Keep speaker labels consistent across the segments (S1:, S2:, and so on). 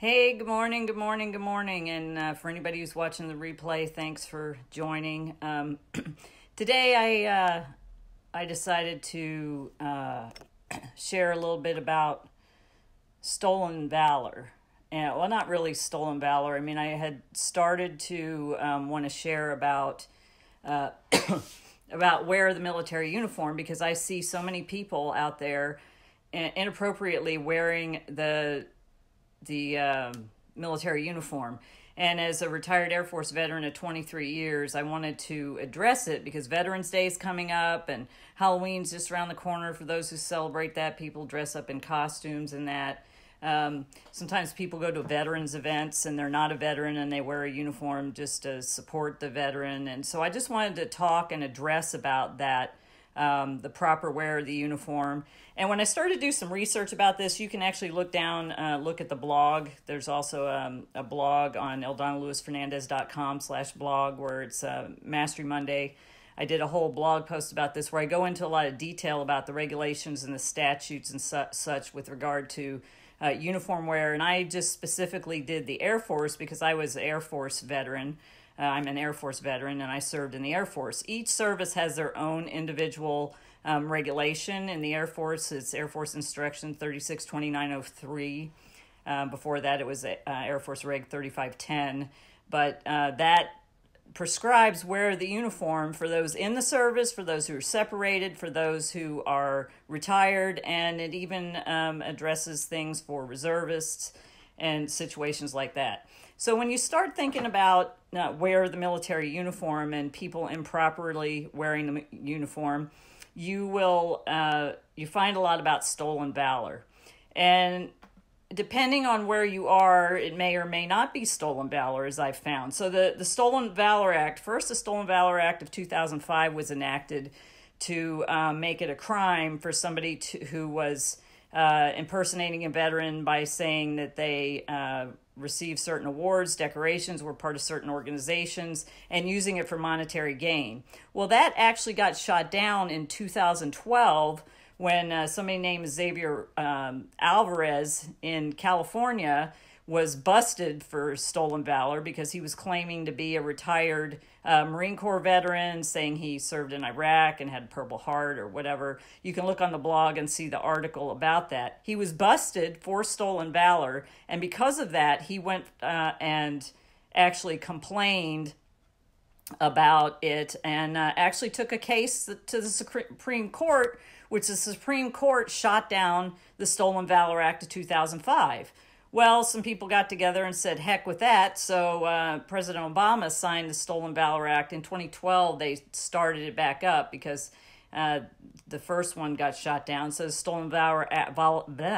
S1: Hey, good morning, good morning, good morning. And uh, for anybody who's watching the replay, thanks for joining. Um, today, I uh, I decided to uh, share a little bit about stolen valor. And, well, not really stolen valor. I mean, I had started to um, want to share about uh, about wear the military uniform because I see so many people out there inappropriately wearing the the um, military uniform. And as a retired Air Force veteran of 23 years, I wanted to address it because Veterans Day is coming up and Halloween's just around the corner for those who celebrate that. People dress up in costumes and that. Um, sometimes people go to veterans events and they're not a veteran and they wear a uniform just to support the veteran. And so I just wanted to talk and address about that um, the proper wear of the uniform. And when I started to do some research about this, you can actually look down, uh, look at the blog. There's also um, a blog on eldonnalewisfernandez.com slash blog where it's uh, Mastery Monday. I did a whole blog post about this where I go into a lot of detail about the regulations and the statutes and su- such with regard to uh, uniform wear. And I just specifically did the Air Force because I was Air Force veteran. Uh, I'm an Air Force veteran and I served in the Air Force. Each service has their own individual um, regulation. In the Air Force, it's Air Force Instruction 362903. Um, before that, it was uh, Air Force Reg 3510. But uh, that prescribes wear the uniform for those in the service, for those who are separated, for those who are retired, and it even um, addresses things for reservists and situations like that. So when you start thinking about uh, wear the military uniform and people improperly wearing the uniform, you will uh, you find a lot about stolen valor, and depending on where you are, it may or may not be stolen valor, as I've found. So the the Stolen Valor Act, first the Stolen Valor Act of two thousand five was enacted to um, make it a crime for somebody to, who was uh, impersonating a veteran by saying that they uh, received certain awards, decorations, were part of certain organizations, and using it for monetary gain. Well, that actually got shot down in 2012 when uh, somebody named Xavier um, Alvarez in California was busted for stolen valor because he was claiming to be a retired uh, Marine Corps veteran, saying he served in Iraq and had Purple Heart or whatever. You can look on the blog and see the article about that. He was busted for stolen valor, and because of that, he went uh, and actually complained about it and uh, actually took a case to the Supreme Court, which the Supreme Court shot down the Stolen Valor Act of 2005. Well, some people got together and said, heck with that. So uh, President Obama signed the Stolen Valor Act. In 2012, they started it back up because uh, the first one got shot down. So the Stolen Valor Act,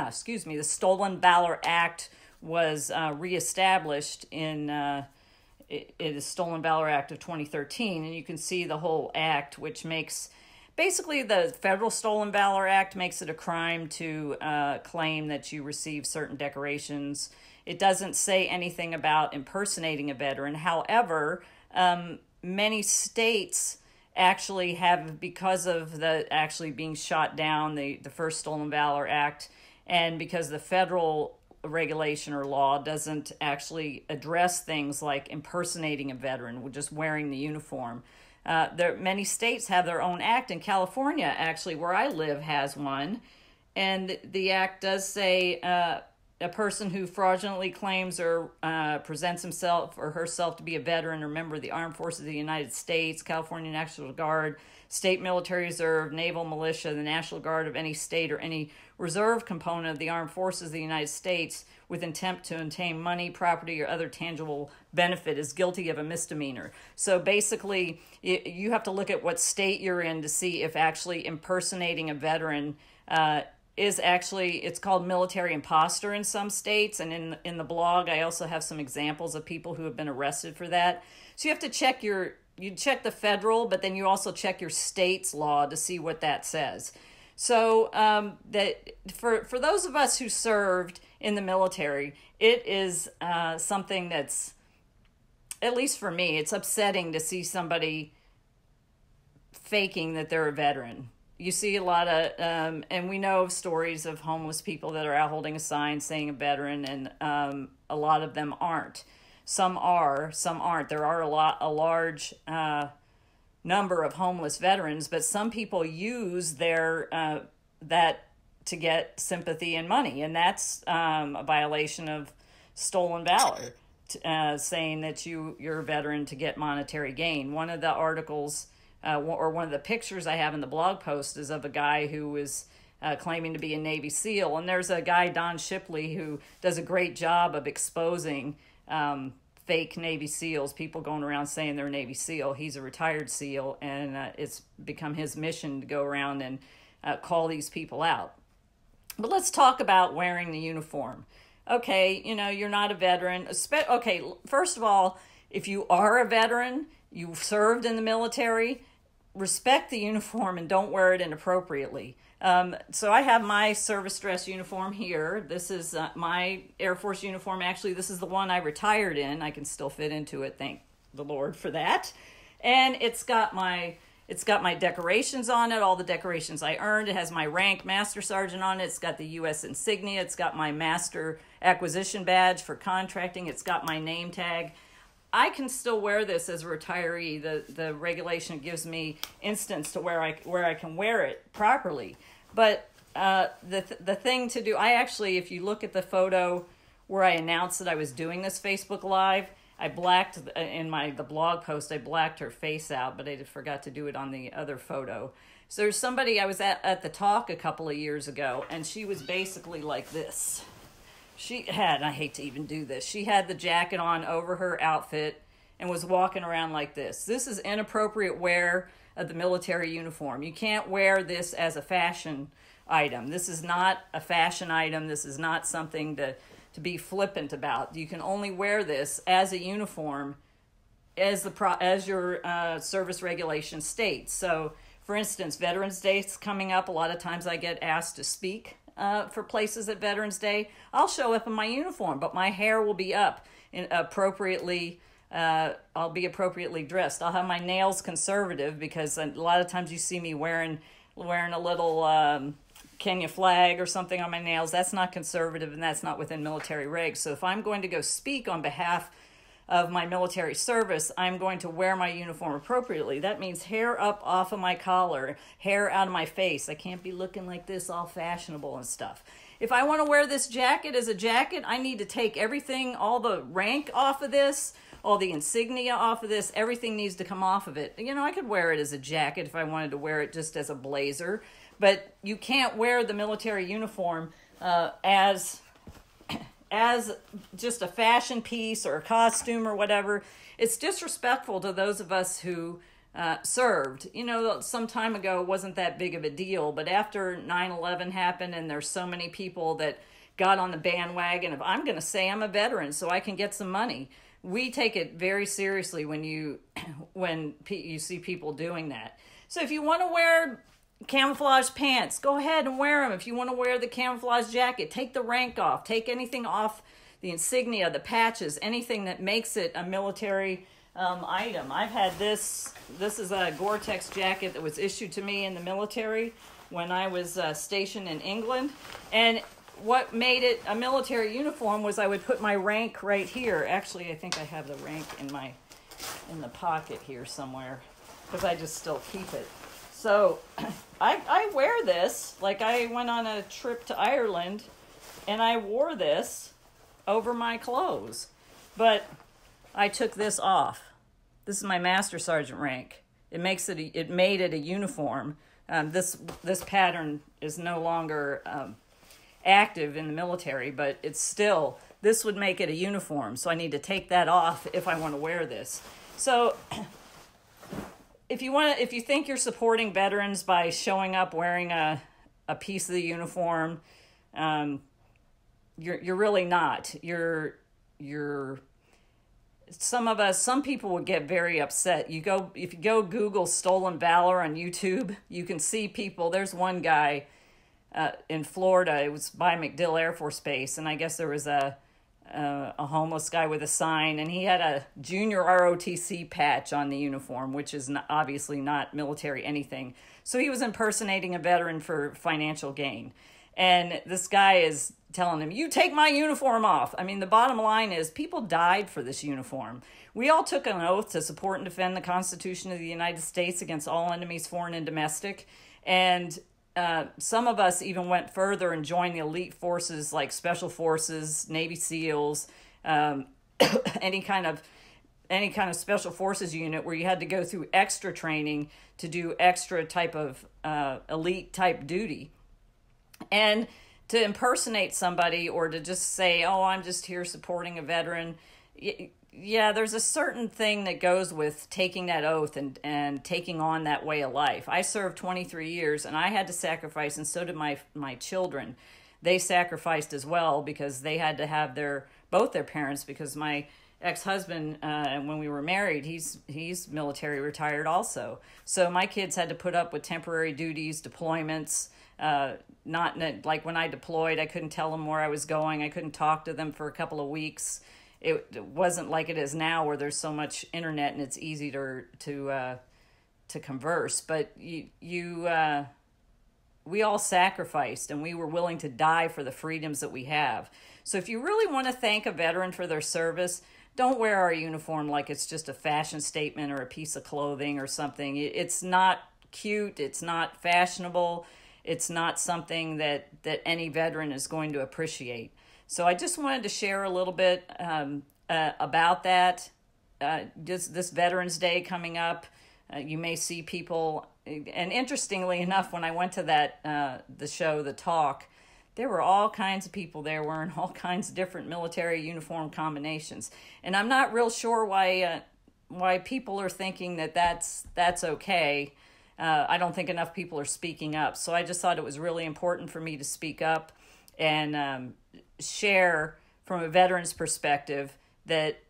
S1: excuse me, the Stolen Valor Act was uh, reestablished in uh, it, is Stolen Valor Act of 2013. And you can see the whole act, which makes basically the federal stolen valor act makes it a crime to uh, claim that you receive certain decorations it doesn't say anything about impersonating a veteran however um, many states actually have because of the actually being shot down the, the first stolen valor act and because the federal regulation or law doesn't actually address things like impersonating a veteran just wearing the uniform uh, there, many states have their own act, and California, actually, where I live, has one. And the act does say uh, a person who fraudulently claims or uh, presents himself or herself to be a veteran or member of the Armed Forces of the United States, California National Guard, State Military Reserve, Naval Militia, the National Guard of any state, or any reserve component of the Armed Forces of the United States with intent to obtain money, property, or other tangible benefit is guilty of a misdemeanor. So basically, you have to look at what state you're in to see if actually impersonating a veteran. Uh, is actually it's called military impostor in some states and in in the blog I also have some examples of people who have been arrested for that. So you have to check your you check the federal but then you also check your state's law to see what that says. So um, that for for those of us who served in the military, it is uh, something that's at least for me, it's upsetting to see somebody faking that they're a veteran. You see a lot of, um, and we know of stories of homeless people that are out holding a sign saying a veteran, and um, a lot of them aren't. Some are, some aren't. There are a lot, a large uh, number of homeless veterans, but some people use their uh, that to get sympathy and money, and that's um, a violation of stolen valor, uh, saying that you you're a veteran to get monetary gain. One of the articles uh, or one of the pictures I have in the blog post is of a guy who was. Uh, claiming to be a Navy SEAL, and there's a guy Don Shipley who does a great job of exposing um, fake Navy SEALs, people going around saying they're Navy SEAL. He's a retired SEAL, and uh, it's become his mission to go around and uh, call these people out. But let's talk about wearing the uniform. Okay, you know, you're not a veteran. Okay, first of all, if you are a veteran, you served in the military, respect the uniform and don't wear it inappropriately. Um, so I have my service dress uniform here. This is uh, my Air Force uniform. Actually, this is the one I retired in. I can still fit into it. Thank the Lord for that. And it's got my it's got my decorations on it, all the decorations I earned. It has my rank Master Sergeant on it. It's got the U.S. insignia. It's got my Master Acquisition badge for contracting. It's got my name tag. I can still wear this as a retiree. The the regulation gives me instance to where I where I can wear it properly. But uh, the th- the thing to do, I actually, if you look at the photo where I announced that I was doing this Facebook Live, I blacked uh, in my the blog post. I blacked her face out, but I forgot to do it on the other photo. So there's somebody I was at at the talk a couple of years ago, and she was basically like this. She had, I hate to even do this. She had the jacket on over her outfit and was walking around like this. This is inappropriate wear of the military uniform. You can't wear this as a fashion item. This is not a fashion item. This is not something to to be flippant about. You can only wear this as a uniform as the pro, as your uh, service regulation states. So, for instance, Veterans Day is coming up. A lot of times I get asked to speak uh, for places at Veterans Day. I'll show up in my uniform, but my hair will be up appropriately. Uh, I'll be appropriately dressed. I'll have my nails conservative because a lot of times you see me wearing wearing a little um, Kenya flag or something on my nails. That's not conservative and that's not within military regs. So if I'm going to go speak on behalf of my military service, I'm going to wear my uniform appropriately. That means hair up off of my collar, hair out of my face. I can't be looking like this all fashionable and stuff. If I want to wear this jacket as a jacket, I need to take everything, all the rank off of this, all the insignia off of this, everything needs to come off of it. You know, I could wear it as a jacket if I wanted to wear it just as a blazer but you can't wear the military uniform uh, as as just a fashion piece or a costume or whatever. It's disrespectful to those of us who uh, served. You know, some time ago it wasn't that big of a deal, but after 9 11 happened and there's so many people that got on the bandwagon of, I'm going to say I'm a veteran so I can get some money. We take it very seriously when you when you see people doing that. So if you want to wear camouflage pants, go ahead and wear them. If you want to wear the camouflage jacket, take the rank off, take anything off the insignia, the patches, anything that makes it a military um, item. I've had this, this is a Gore-Tex jacket that was issued to me in the military when I was uh, stationed in England. And what made it a military uniform was I would put my rank right here. Actually, I think I have the rank in my, in the pocket here somewhere because I just still keep it. So I, I wear this. Like I went on a trip to Ireland and I wore this over my clothes. But I took this off. This is my master sergeant rank. It makes it a, it made it a uniform. Um, this this pattern is no longer um, active in the military, but it's still this would make it a uniform. So I need to take that off if I want to wear this. So if you want to, if you think you're supporting veterans by showing up wearing a, a piece of the uniform, um, you're you're really not. You're you're some of us some people would get very upset you go if you go google stolen valor on youtube you can see people there's one guy uh, in florida it was by macdill air force base and i guess there was a uh, a homeless guy with a sign, and he had a junior ROTC patch on the uniform, which is not, obviously not military anything. So he was impersonating a veteran for financial gain. And this guy is telling him, You take my uniform off. I mean, the bottom line is people died for this uniform. We all took an oath to support and defend the Constitution of the United States against all enemies, foreign and domestic. And uh, some of us even went further and joined the elite forces like special forces, Navy SEALs, um, any kind of any kind of special forces unit where you had to go through extra training to do extra type of uh, elite type duty, and to impersonate somebody or to just say, "Oh, I'm just here supporting a veteran." Yeah, there's a certain thing that goes with taking that oath and, and taking on that way of life. I served 23 years and I had to sacrifice, and so did my my children. They sacrificed as well because they had to have their both their parents because my ex-husband uh, when we were married he's he's military retired also so my kids had to put up with temporary duties deployments uh, not like when i deployed i couldn't tell them where i was going i couldn't talk to them for a couple of weeks it wasn't like it is now where there's so much internet and it's easy to to uh, to converse. But you you uh, we all sacrificed and we were willing to die for the freedoms that we have. So if you really want to thank a veteran for their service, don't wear our uniform like it's just a fashion statement or a piece of clothing or something. It's not cute. It's not fashionable. It's not something that that any veteran is going to appreciate. So I just wanted to share a little bit um, uh, about that. Uh, just this Veterans Day coming up, uh, you may see people. And interestingly enough, when I went to that uh, the show, the talk, there were all kinds of people there wearing all kinds of different military uniform combinations. And I'm not real sure why uh, why people are thinking that that's that's okay. Uh, I don't think enough people are speaking up. So I just thought it was really important for me to speak up and um, share from a veteran's perspective that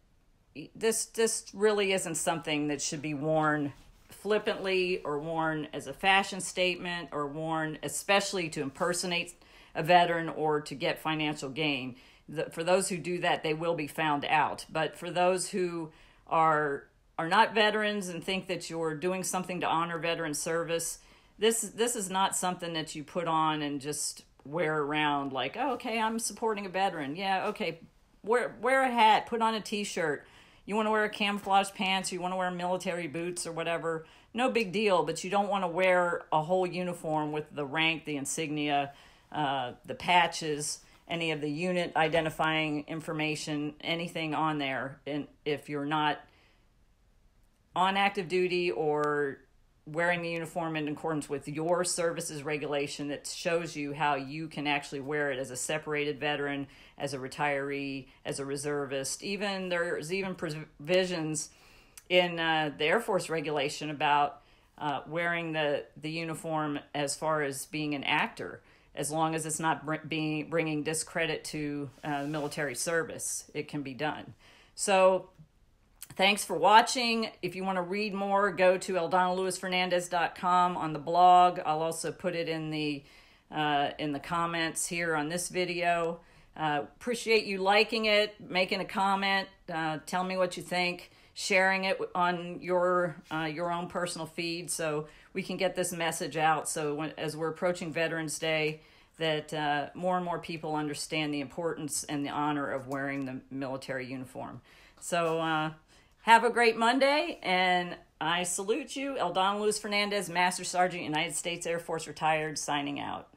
S1: this this really isn't something that should be worn flippantly or worn as a fashion statement or worn especially to impersonate a veteran or to get financial gain. The, for those who do that, they will be found out. But for those who are are not veterans and think that you're doing something to honor veteran service, this this is not something that you put on and just wear around like, oh, okay, I'm supporting a veteran. Yeah, okay. Wear wear a hat, put on a t-shirt. You want to wear camouflage pants, you want to wear military boots or whatever. No big deal, but you don't want to wear a whole uniform with the rank, the insignia, uh, the patches, any of the unit identifying information, anything on there. And if you're not on active duty or wearing the uniform in accordance with your services regulation that shows you how you can actually wear it as a separated veteran, as a retiree, as a reservist. Even there's even provisions in uh, the Air Force regulation about uh, wearing the the uniform as far as being an actor, as long as it's not br- being bringing discredit to uh, military service, it can be done. So Thanks for watching. If you want to read more, go to eldonnalewisfernandez.com on the blog. I'll also put it in the uh, in the comments here on this video. Uh, appreciate you liking it, making a comment, uh, tell me what you think, sharing it on your uh, your own personal feed, so we can get this message out. So when, as we're approaching Veterans Day, that uh, more and more people understand the importance and the honor of wearing the military uniform. So uh, have a great Monday, and I salute you. Eldonna Lewis Fernandez, Master Sergeant, United States Air Force retired, signing out.